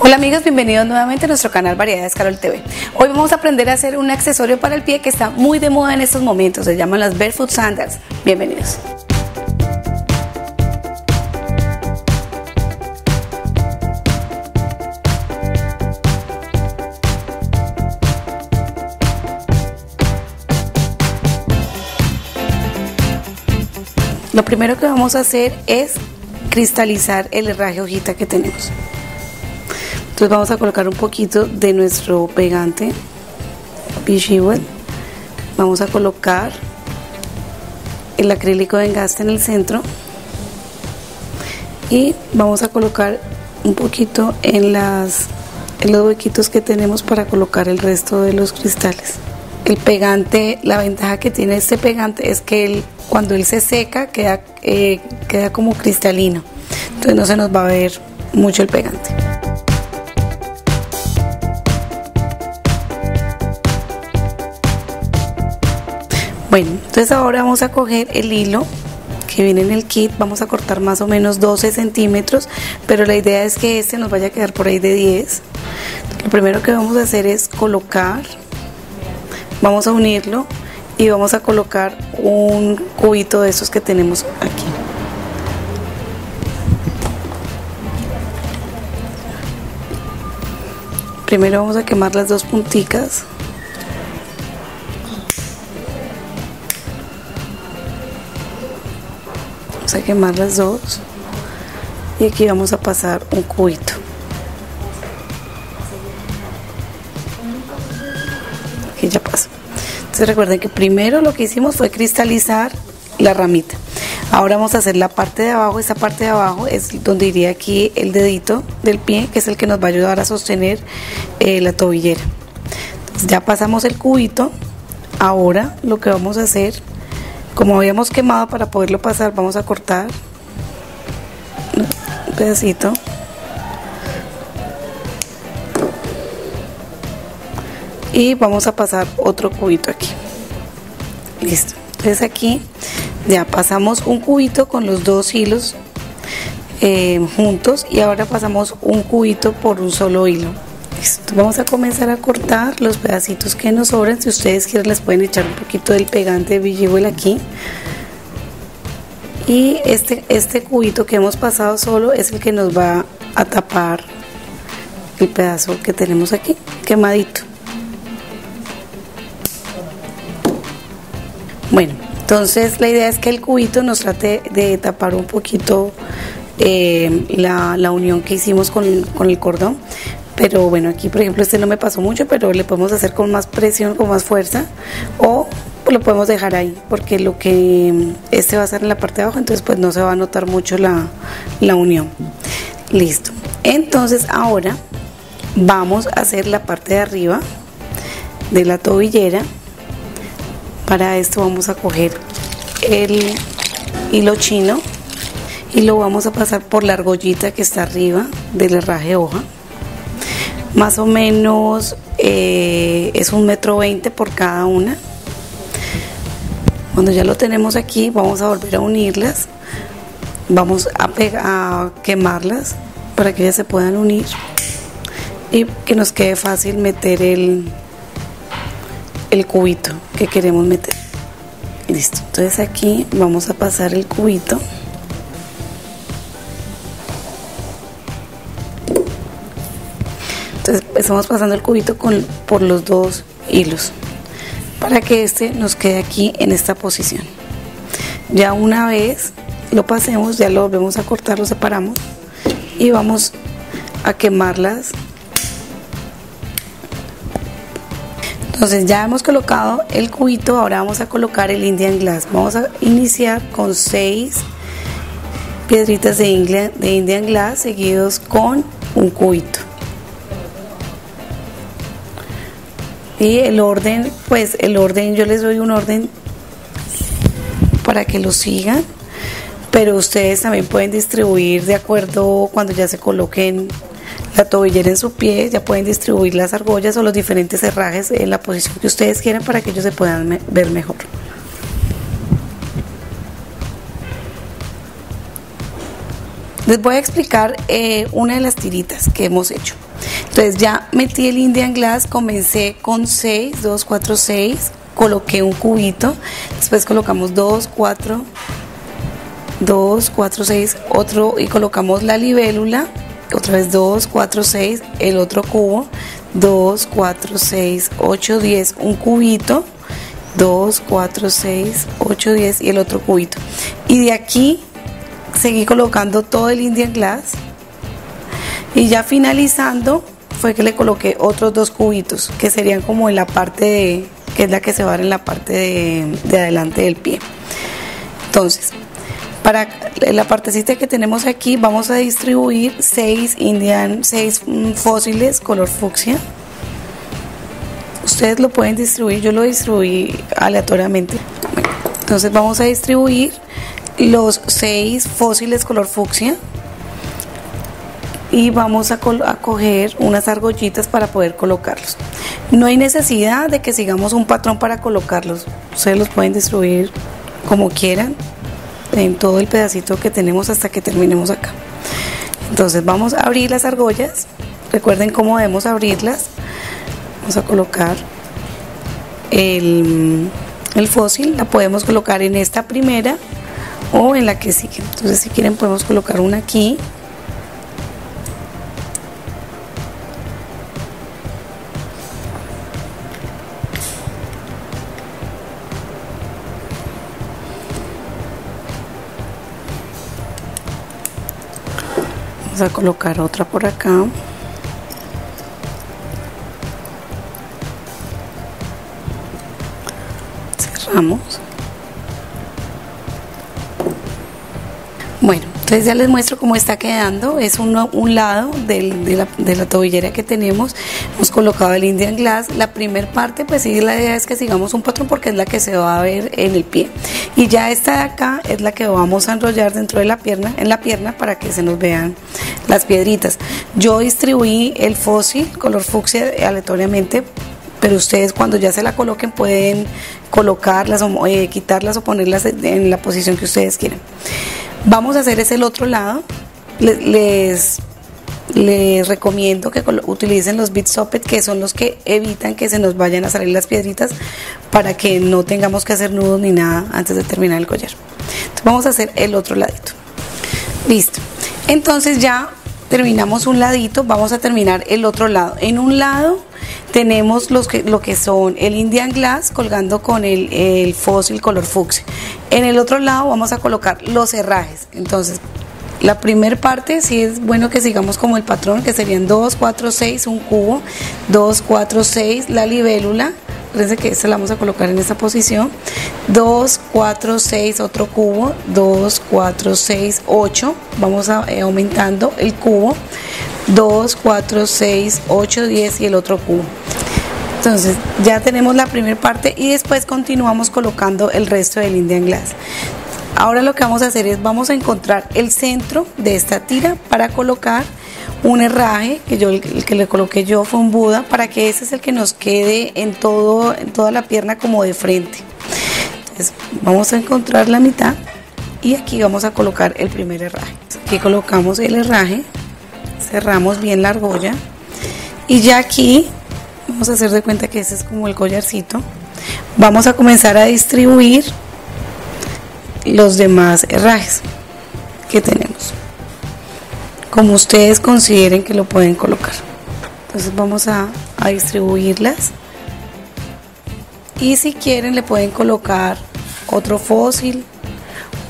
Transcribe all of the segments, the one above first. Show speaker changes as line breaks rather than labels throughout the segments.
Hola amigos, bienvenidos nuevamente a nuestro canal Variedades Carol TV. Hoy vamos a aprender a hacer un accesorio para el pie que está muy de moda en estos momentos, se llaman las Barefoot Sandals. Bienvenidos. Lo primero que vamos a hacer es cristalizar el herraje hojita que tenemos. Entonces vamos a colocar un poquito de nuestro pegante Wet. Vamos a colocar el acrílico de engaste en el centro y vamos a colocar un poquito en, las, en los huequitos que tenemos para colocar el resto de los cristales. El pegante, la ventaja que tiene este pegante es que cuando él se seca queda, eh, queda como cristalino, entonces no se nos va a ver mucho el pegante. Bueno, entonces ahora vamos a coger el hilo que viene en el kit, vamos a cortar más o menos 12 centímetros, pero la idea es que este nos vaya a quedar por ahí de 10. Lo primero que vamos a hacer es colocar, vamos a unirlo y vamos a colocar un cubito de esos que tenemos aquí. Primero vamos a quemar las dos punticas. vamos a quemar las dos y aquí vamos a pasar un cubito entonces recuerden que primero lo que hicimos fue cristalizar la ramita. Ahora vamos a hacer la parte de abajo. Esa parte de abajo es donde iría aquí el dedito del pie que es el que nos va a ayudar a sostener eh, la tobillera. Ya pasamos el cubito. Ahora lo que vamos a hacer como habíamos quemado para poderlo pasar vamos a cortar un pedacito y vamos a pasar otro cubito aquí listo entonces aquí ya pasamos un cubito con los dos hilos eh, juntos y ahora pasamos un cubito por un solo hilo vamos a comenzar a cortar los pedacitos que nos sobran. Si ustedes quieren les pueden echar un poquito del pegante de aquí. Y este, este cubito que hemos pasado solo es el que nos va a tapar el pedazo que tenemos aquí, quemadito. Bueno, entonces la idea es que el cubito nos trate de tapar un poquito eh, la, unión que hicimos con, con el cordón. Pero bueno aquí por ejemplo este no me pasó mucho pero le podemos hacer con más presión con más fuerza o lo podemos dejar ahí porque lo que este va a ser en la parte de abajo entonces pues no se va a notar mucho la, la unión. Listo. Entonces ahora vamos a hacer la parte de arriba de la tobillera para esto vamos a coger el hilo chino y lo vamos a pasar por la argollita que está arriba del herraje hoja. Más o menos eh, es un metro veinte por cada una. Cuando ya lo tenemos aquí vamos a volver a unirlas. Vamos a, a quemarlas para que ya se puedan unir y que nos quede fácil meter el, el cubito que queremos meter. Listo. Entonces aquí vamos a pasar el cubito. Entonces estamos pasando el cubito con, por los dos hilos para que este nos quede aquí en esta posición. Ya una vez lo pasemos ya lo volvemos a cortar lo separamos y vamos a quemarlas entonces ya hemos colocado el cubito ahora vamos a colocar el Indian Glass. Vamos a iniciar con seis piedritas de de Indian Glass seguidos con un cubito. Y el orden, pues el orden, yo les doy un orden para que lo sigan, pero ustedes también pueden distribuir de acuerdo cuando ya se coloquen la tobillera en su pie, ya pueden distribuir las argollas o los diferentes herrajes en la posición que ustedes quieran para que ellos se puedan ver mejor. Les voy a explicar eh, una de las tiritas que hemos hecho. Entonces ya metí el Indian Glass, comencé con 6, 2, 4, 6, coloqué un cubito, después colocamos 2, 4, 2, 4, 6, otro y colocamos la libélula, otra vez 2, 4, 6, el otro cubo, 2, 4, 6, 8, 10, un cubito, 2, 4, 6, 8, 10 y el otro cubito. Y de aquí seguí colocando todo el Indian Glass y ya finalizando fue que le coloqué otros dos cubitos que serían como en la parte de, que es la que se va a dar en la parte de, de adelante del pie. Entonces, para la partecita que tenemos aquí vamos a distribuir seis Indian, seis mm, fósiles color fucsia. Ustedes lo pueden distribuir, yo lo distribuí aleatoriamente. Entonces vamos a distribuir los seis fósiles color fucsia y vamos a, coger unas argollitas para poder colocarlos. No hay necesidad de que sigamos un patrón para colocarlos. Ustedes los pueden distribuir como quieran en todo el pedacito que tenemos hasta que terminemos acá. Entonces vamos a abrir las argollas. Recuerden cómo debemos abrirlas. Vamos a colocar el, el fósil. La podemos colocar en esta primera o en la que sigue. Entonces si quieren podemos colocar una aquí. Vamos a colocar otra por acá. Cerramos. Entonces ya les muestro cómo está quedando. Es un, lado de, la, de, tobillera que tenemos. Hemos colocado el Indian Glass. La primera parte, pues sí, la idea es que sigamos un patrón porque es la que se va a ver en el pie. Y ya esta de acá es la que vamos a enrollar dentro de la pierna, en la pierna para que se nos vean las piedritas. Yo distribuí el fósil color fucsia aleatoriamente pero ustedes cuando ya se la coloquen pueden colocarlas o eh, quitarlas o ponerlas en la posición que ustedes quieran. Vamos a hacer ese el otro lado. Les, les, recomiendo que utilicen los bit soppet que son los que evitan que se nos vayan a salir las piedritas para que no tengamos que hacer nudos ni nada antes de terminar el collar. Entonces vamos a hacer el otro ladito. Listo. Entonces ya terminamos un ladito, vamos a terminar el otro lado. En un lado tenemos los que, lo que son el Indian Glass colgando con el, el fósil color fucsia. En el otro lado vamos a colocar los herrajes. Entonces, la primera parte sí es bueno que sigamos como el patrón, que serían 2, 4, 6, un cubo, 2, 4, 6, la libélula, Fíjense que esta la vamos a colocar en esta posición. 2, 4, 6, otro cubo. 2, 4, 6, 8. Vamos a, eh, aumentando el cubo. 2, 4, 6, 8, 10 y el otro cubo. Entonces ya tenemos la primera parte y después continuamos colocando el resto del Indian Glass. Ahora lo que vamos a hacer es vamos a encontrar el centro de esta tira para colocar un herraje que yo el que le coloqué yo fue un Buda para que ese es el que nos quede en todo en toda la pierna como de frente. Entonces vamos a encontrar la mitad y aquí vamos a colocar el primer herraje. Aquí colocamos el herraje, cerramos bien la argolla y ya aquí vamos a hacer de cuenta que ese es como el collarcito. Vamos a comenzar a distribuir los demás herrajes que tenemos como ustedes consideren que lo pueden colocar. Entonces vamos a, a distribuirlas. Y si quieren le pueden colocar otro fósil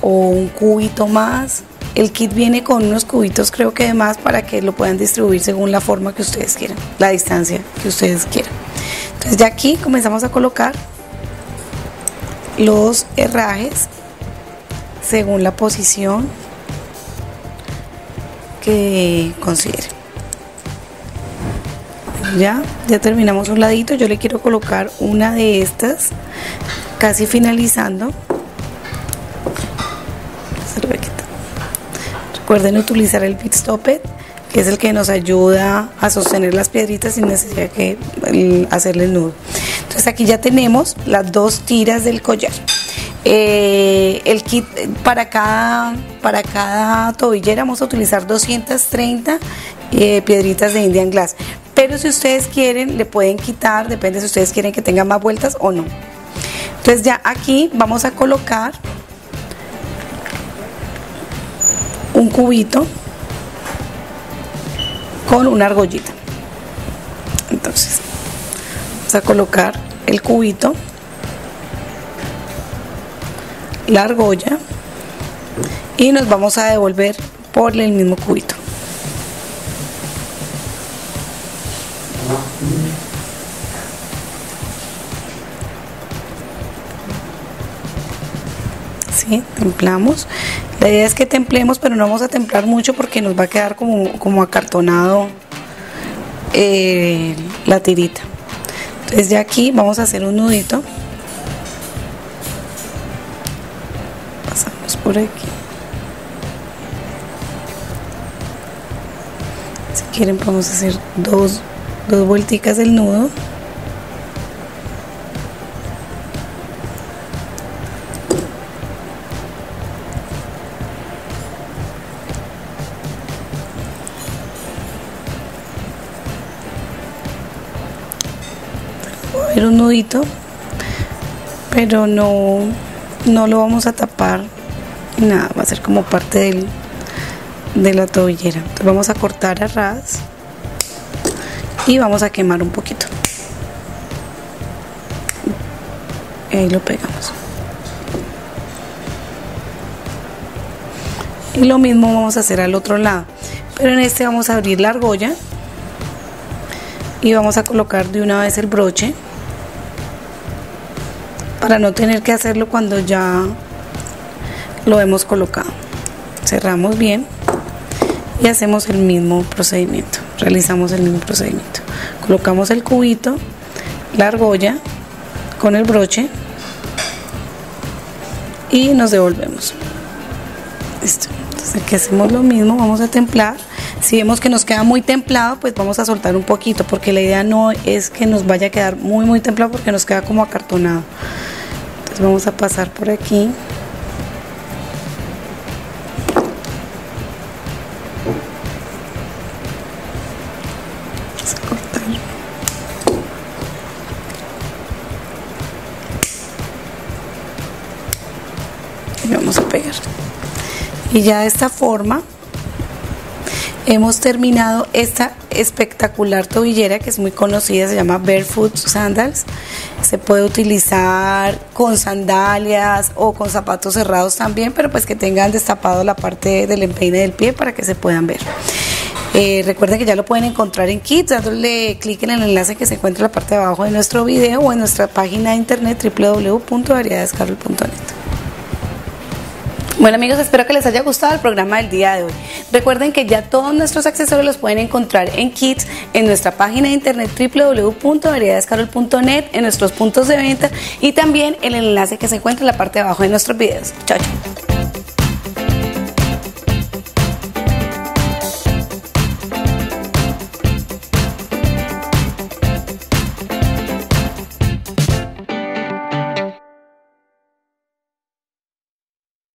o un cubito más el kit viene con unos cubitos creo que de más para que lo puedan distribuir según la forma que ustedes quieran la distancia que ustedes quieran. Entonces ya aquí comenzamos a colocar los herrajes según la posición que considere. Ya ya terminamos un ladito. Yo le quiero colocar una de estas casi finalizando recuerden utilizar el pit stopper que es el que nos ayuda a sostener las piedritas sin necesidad de hacerle el nudo. Entonces aquí ya tenemos las dos tiras del collar. Eh, el kit para cada, para cada tobillera vamos a utilizar 230 eh, piedritas de Indian Glass. Pero si ustedes quieren, le pueden quitar, depende si ustedes quieren que tenga más vueltas o no. Entonces ya aquí vamos a colocar un cubito con una argollita. Entonces, vamos a colocar el cubito, la argolla y nos vamos a devolver por el mismo cubito. Templamos la idea es que templemos, pero no vamos a templar mucho porque nos va a quedar como, como acartonado eh, la tirita. Entonces ya aquí vamos a hacer un nudito. Pasamos por aquí. Si quieren podemos hacer dos, dos vuelticas del nudo. Un nudito pero no no lo vamos a tapar nada va a ser como parte del, de la tobillera. Vamos a cortar a ras y vamos a quemar un poquito. Y ahí lo pegamos. Y lo mismo vamos a hacer al otro lado. Pero en este vamos a abrir la argolla y vamos a colocar de una vez el broche para no tener que hacerlo cuando ya lo hemos colocado. Cerramos bien y hacemos el mismo procedimiento, realizamos el mismo procedimiento. Colocamos el cubito, la argolla con el broche y nos devolvemos. Listo. Entonces aquí hacemos lo mismo, vamos a templar. Si vemos que nos queda muy templado, pues vamos a soltar un poquito, porque la idea no es que nos vaya a quedar muy muy templado porque nos queda como acartonado vamos a pasar por aquí. Y vamos a pegar. Y ya de esta forma hemos terminado esta espectacular tobillera que es muy conocida, se llama Barefoot Sandals. Se puede utilizar con sandalias o con zapatos cerrados también, pero pues que tengan destapado la parte del empeine del pie para que se puedan ver. Eh, recuerden que ya lo pueden encontrar en Kits, dándole clic en el enlace que se encuentra en la parte de abajo de nuestro video o en nuestra página de internet www.variedadescarol.net. Bueno amigos, espero que les haya gustado el programa del día de hoy. Recuerden que ya todos nuestros accesorios los pueden encontrar en Kits, en nuestra página de internet www.variedadescarol.net, en nuestros puntos de venta y también el enlace que se encuentra en la parte de abajo de nuestros videos. Chao, chao.